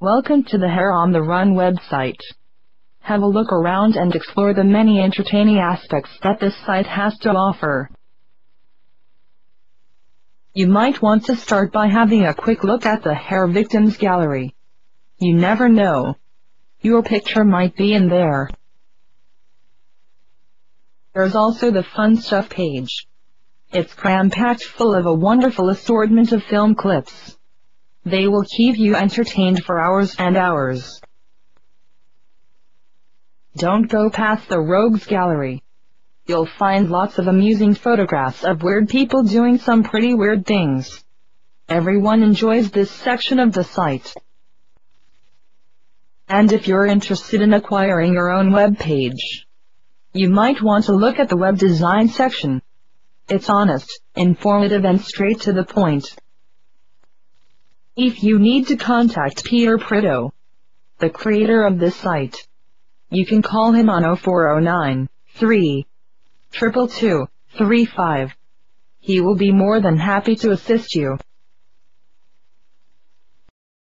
Welcome to the Hair on the Run website. Have a look around and explore the many entertaining aspects that this site has to offer. You might want to start by having a quick look at the Hair Victims Gallery. You never know. Your picture might be in there. There's also the Fun Stuff page. It's cram-packed full of a wonderful assortment of film clips. They will keep you entertained for hours and hours. Don't go past the Rogues Gallery. You'll find lots of amusing photographs of weird people doing some pretty weird things. Everyone enjoys this section of the site. And if you're interested in acquiring your own web page, you might want to look at the web design section. It's honest, informative and straight to the point. If you need to contact Peter Prideaux, the creator of this site, you can call him on 0409 3 222 35. He will be more than happy to assist you.